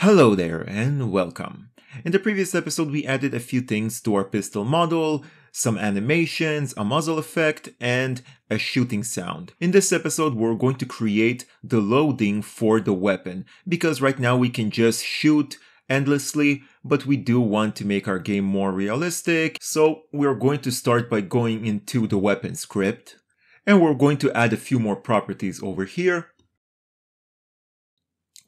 Hello there and welcome. In the previous episode we added a few things to our pistol model, some animations, a muzzle effect, and a shooting sound. In this episode we're going to create the loading for the weapon, because right now we can just shoot endlessly, but we do want to make our game more realistic, so we're going to start by going into the weapon script, and we're going to add a few more properties over here.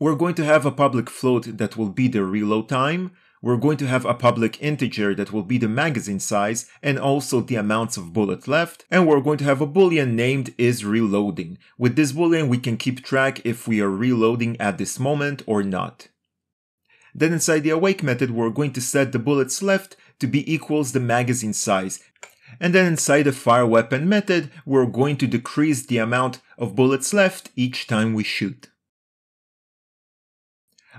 We're going to have a public float that will be the reload time, we're going to have a public integer that will be the magazine size and also the amounts of bullet left. And we're going to have a boolean named is reloading. With this boolean, we can keep track if we are reloading at this moment or not. Then inside the awake method, we're going to set the bullets left to be equals the magazine size. And then inside the fire weapon method, we're going to decrease the amount of bullets left each time we shoot.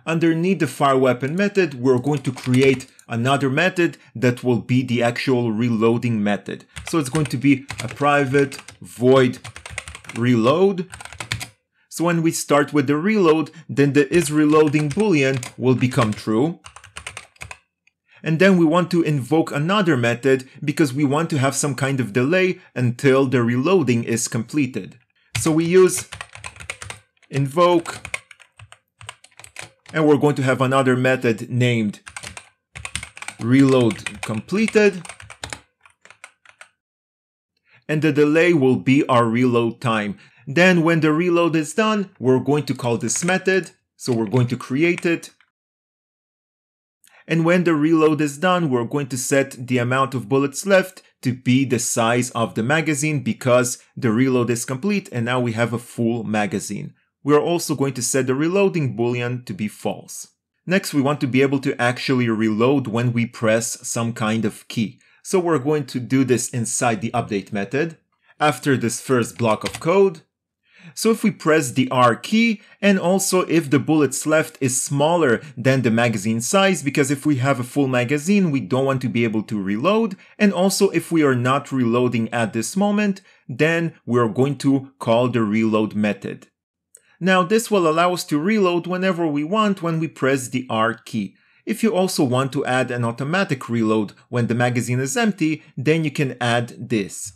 Underneath the fire weapon method, we're going to create another method that will be the actual reloading method. So it's going to be a private void reload so when we start with the reload, then the is reloading boolean will become true. And then we want to invoke another method because we want to have some kind of delay until the reloading is completed. So we use invoke and we're going to have another method named reload completed and the delay will be our reload time. Then when the reload is done, we're going to call this method. So we're going to create it. And when the reload is done, we're going to set the amount of bullets left to be the size of the magazine because the reload is complete and now we have a full magazine. We are also going to set the reloading boolean to be false. Next, we want to be able to actually reload when we press some kind of key. So we're going to do this inside the update method. After this first block of code, so if we press the R key and also if the bullets left is smaller than the magazine size because if we have a full magazine we don't want to be able to reload and also if we are not reloading at this moment then we're going to call the reload method. Now this will allow us to reload whenever we want when we press the R key. If you also want to add an automatic reload when the magazine is empty, then you can add this.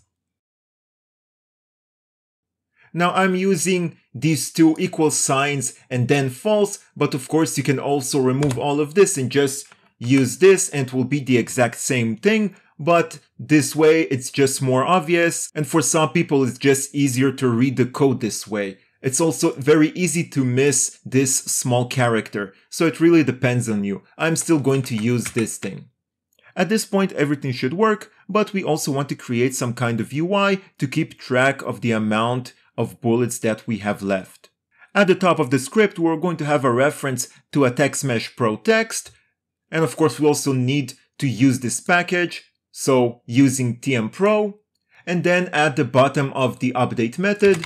Now I'm using these two equal signs and then false, but of course you can also remove all of this and just use this and it will be the exact same thing. But this way it's just more obvious and for some people it's just easier to read the code this way. It's also very easy to miss this small character, so it really depends on you. I'm still going to use this thing. At this point everything should work, but we also want to create some kind of UI to keep track of the amount of bullets that we have left. At the top of the script, we're going to have a reference to a TextMesh Pro text. And of course, we also need to use this package. So using TM Pro. And then at the bottom of the update method,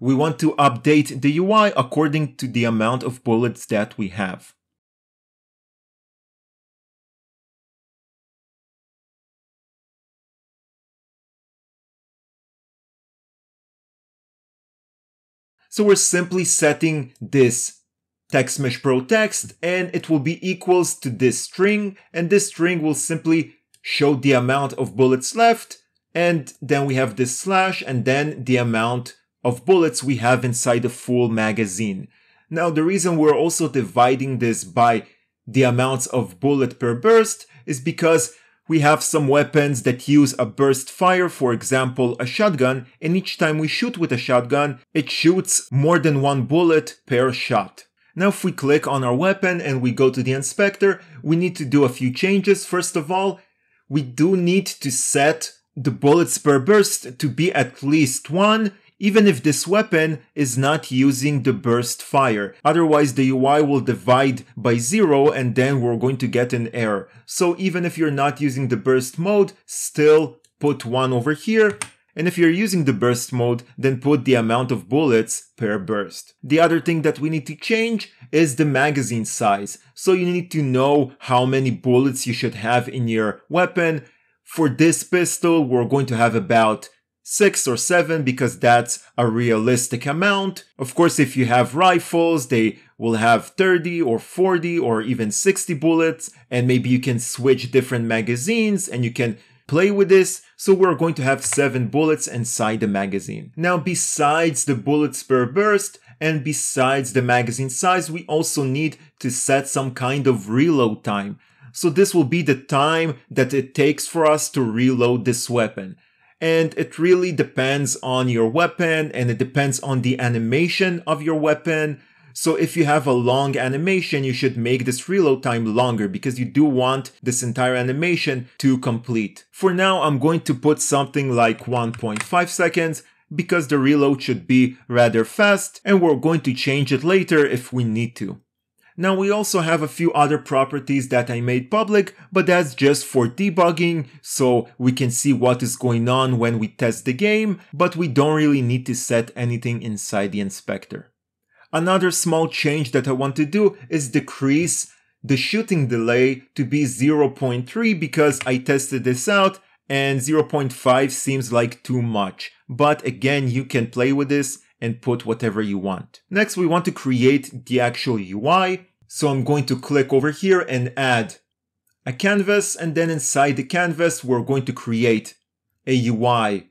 we want to update the UI according to the amount of bullets that we have. So we're simply setting this TextMesh Pro text and it will be equals to this string and this string will simply show the amount of bullets left and then we have this slash and then the amount of bullets we have inside the full magazine. Now the reason we're also dividing this by the amounts of bullet per burst is because we have some weapons that use a burst fire, for example, a shotgun, and each time we shoot with a shotgun, it shoots more than one bullet per shot. Now if we click on our weapon and we go to the inspector, we need to do a few changes. First of all, we do need to set the bullets per burst to be at least one even if this weapon is not using the burst fire. Otherwise the UI will divide by zero and then we're going to get an error. So even if you're not using the burst mode, still put one over here. And if you're using the burst mode, then put the amount of bullets per burst. The other thing that we need to change is the magazine size. So you need to know how many bullets you should have in your weapon. For this pistol, we're going to have about six or seven because that's a realistic amount. Of course, if you have rifles, they will have 30 or 40 or even 60 bullets, and maybe you can switch different magazines and you can play with this. So we're going to have seven bullets inside the magazine. Now, besides the bullets per burst, and besides the magazine size, we also need to set some kind of reload time. So this will be the time that it takes for us to reload this weapon. And it really depends on your weapon and it depends on the animation of your weapon. So if you have a long animation, you should make this reload time longer because you do want this entire animation to complete. For now, I'm going to put something like 1.5 seconds because the reload should be rather fast and we're going to change it later if we need to. Now we also have a few other properties that I made public, but that's just for debugging, so we can see what is going on when we test the game, but we don't really need to set anything inside the inspector. Another small change that I want to do is decrease the shooting delay to be 0.3 because I tested this out and 0.5 seems like too much. But again, you can play with this and put whatever you want. Next, we want to create the actual UI. So I'm going to click over here and add a canvas. And then inside the canvas, we're going to create a UI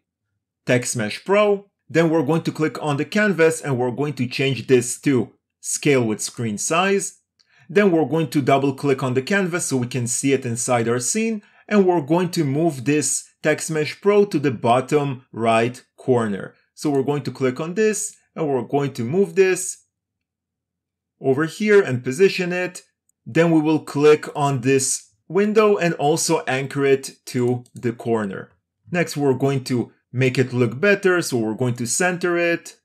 Text Mesh Pro. Then we're going to click on the canvas and we're going to change this to scale with screen size. Then we're going to double click on the canvas so we can see it inside our scene. And we're going to move this Text Mesh Pro to the bottom right corner. So we're going to click on this and we're going to move this over here and position it. Then we will click on this window and also anchor it to the corner. Next, we're going to make it look better. So we're going to center it.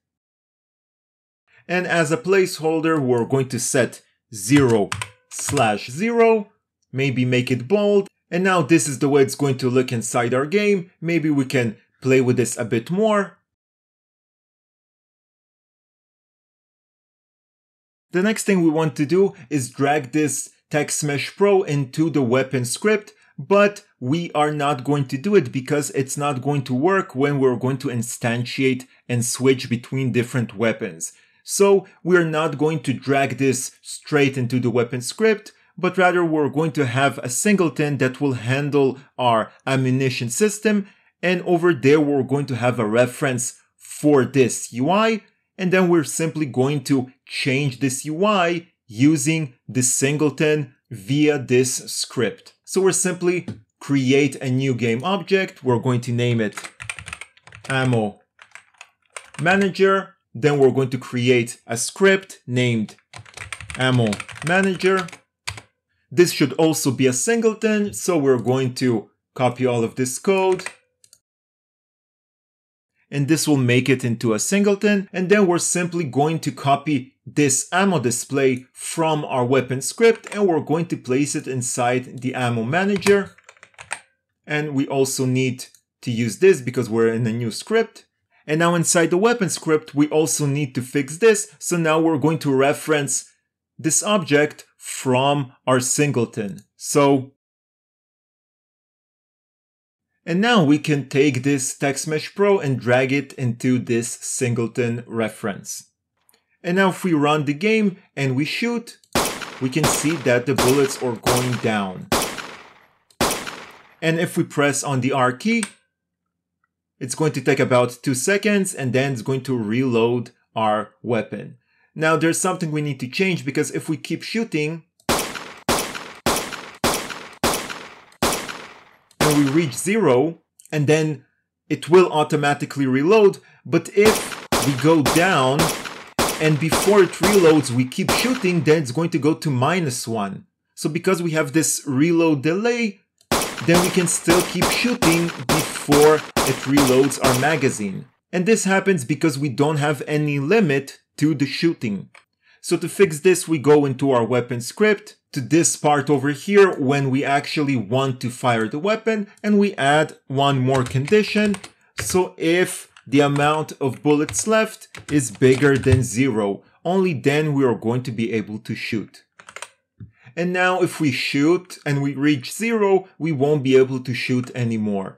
And as a placeholder, we're going to set 0 slash 0. Maybe make it bold. And now this is the way it's going to look inside our game. Maybe we can play with this a bit more. The next thing we want to do is drag this Text Mesh Pro into the weapon script but we are not going to do it because it's not going to work when we're going to instantiate and switch between different weapons. So we're not going to drag this straight into the weapon script, but rather we're going to have a singleton that will handle our ammunition system. And over there, we're going to have a reference for this UI. And then we're simply going to change this UI using the singleton via this script. So we're simply create a new game object. We're going to name it ammo manager. Then we're going to create a script named ammo manager. This should also be a singleton. So we're going to copy all of this code and this will make it into a singleton. And then we're simply going to copy this ammo display from our weapon script and we're going to place it inside the ammo manager. And we also need to use this because we're in a new script. And now inside the weapon script, we also need to fix this. So now we're going to reference this object from our singleton. So and now we can take this Text Mesh Pro and drag it into this singleton reference. And now if we run the game and we shoot, we can see that the bullets are going down. And if we press on the R key, it's going to take about two seconds and then it's going to reload our weapon. Now there's something we need to change because if we keep shooting, we reach zero and then it will automatically reload. But if we go down and before it reloads, we keep shooting, then it's going to go to minus one. So because we have this reload delay, then we can still keep shooting before it reloads our magazine. And this happens because we don't have any limit to the shooting. So to fix this, we go into our weapon script to this part over here when we actually want to fire the weapon and we add one more condition. So if the amount of bullets left is bigger than zero, only then we are going to be able to shoot. And now if we shoot and we reach zero, we won't be able to shoot anymore.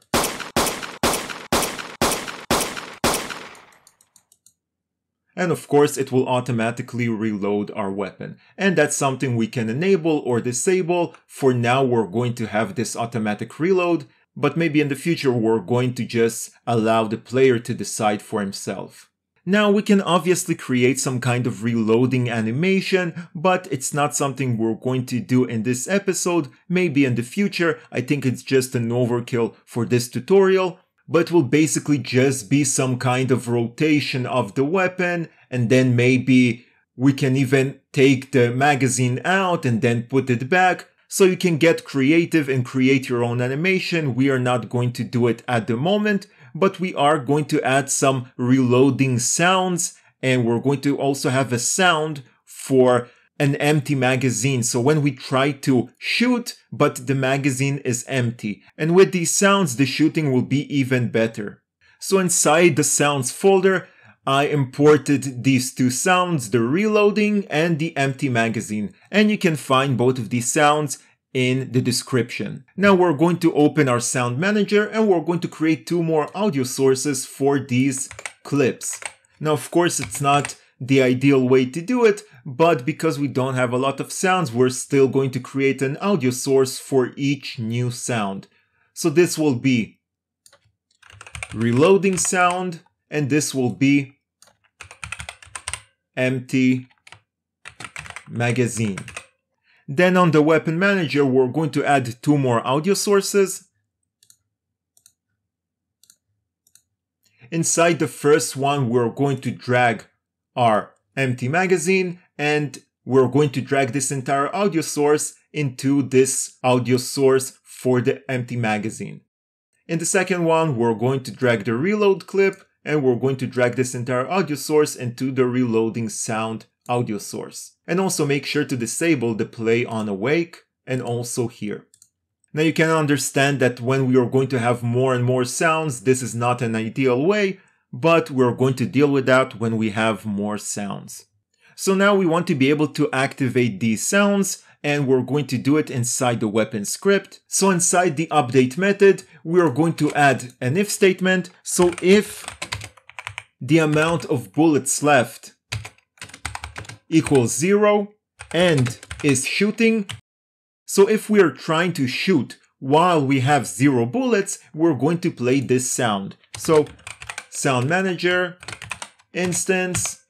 And of course, it will automatically reload our weapon. And that's something we can enable or disable. For now, we're going to have this automatic reload, but maybe in the future, we're going to just allow the player to decide for himself. Now we can obviously create some kind of reloading animation, but it's not something we're going to do in this episode, maybe in the future. I think it's just an overkill for this tutorial, but will basically just be some kind of rotation of the weapon and then maybe we can even take the magazine out and then put it back. So you can get creative and create your own animation. We are not going to do it at the moment, but we are going to add some reloading sounds and we're going to also have a sound for an empty magazine. So when we try to shoot, but the magazine is empty. And with these sounds, the shooting will be even better. So inside the sounds folder, I imported these two sounds, the reloading and the empty magazine. And you can find both of these sounds in the description. Now we're going to open our sound manager and we're going to create two more audio sources for these clips. Now, of course, it's not the ideal way to do it, but because we don't have a lot of sounds, we're still going to create an audio source for each new sound. So this will be reloading sound, and this will be empty magazine. Then on the weapon manager, we're going to add two more audio sources. Inside the first one, we're going to drag our empty magazine and we're going to drag this entire audio source into this audio source for the empty magazine. In the second one, we're going to drag the reload clip and we're going to drag this entire audio source into the reloading sound audio source. And also make sure to disable the play on awake and also here. Now you can understand that when we are going to have more and more sounds, this is not an ideal way, but we're going to deal with that when we have more sounds. So now we want to be able to activate these sounds and we're going to do it inside the weapon script. So inside the update method, we are going to add an if statement. So if the amount of bullets left equals zero and is shooting. So if we are trying to shoot while we have zero bullets, we're going to play this sound. So sound manager, instance,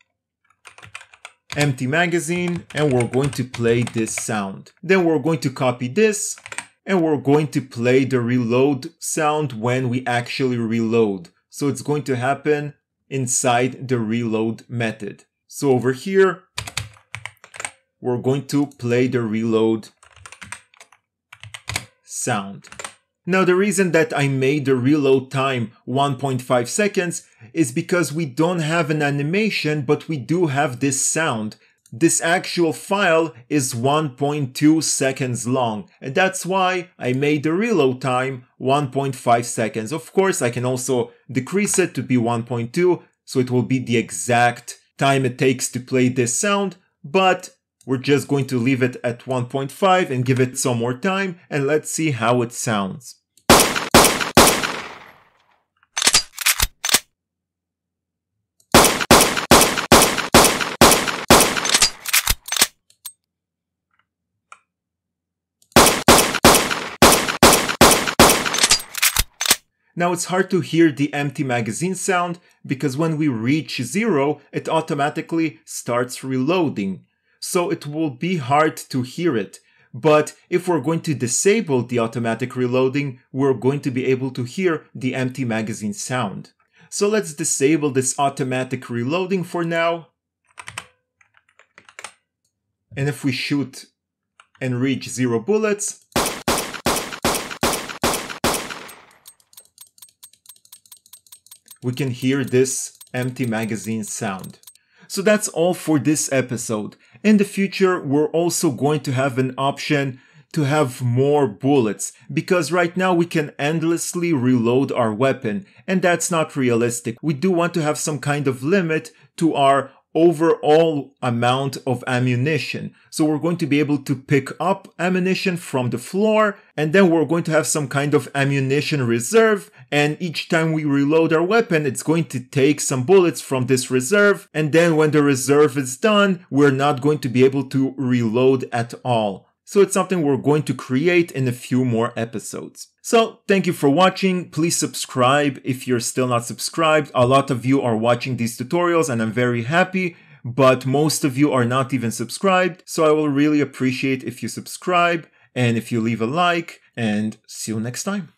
empty magazine, and we're going to play this sound. Then we're going to copy this and we're going to play the reload sound when we actually reload. So it's going to happen inside the reload method. So over here, we're going to play the reload sound. Now the reason that I made the reload time 1.5 seconds is because we don't have an animation but we do have this sound. This actual file is 1.2 seconds long and that's why I made the reload time 1.5 seconds. Of course I can also decrease it to be 1.2 so it will be the exact time it takes to play this sound but we're just going to leave it at 1.5 and give it some more time and let's see how it sounds. Now it's hard to hear the empty magazine sound because when we reach zero, it automatically starts reloading so it will be hard to hear it. But if we're going to disable the automatic reloading, we're going to be able to hear the empty magazine sound. So let's disable this automatic reloading for now. And if we shoot and reach zero bullets, we can hear this empty magazine sound. So that's all for this episode. In the future, we're also going to have an option to have more bullets because right now we can endlessly reload our weapon and that's not realistic. We do want to have some kind of limit to our overall amount of ammunition. So we're going to be able to pick up ammunition from the floor and then we're going to have some kind of ammunition reserve. And each time we reload our weapon, it's going to take some bullets from this reserve. And then when the reserve is done, we're not going to be able to reload at all. So it's something we're going to create in a few more episodes. So thank you for watching. Please subscribe if you're still not subscribed. A lot of you are watching these tutorials and I'm very happy, but most of you are not even subscribed. So I will really appreciate if you subscribe and if you leave a like and see you next time.